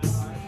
Bye.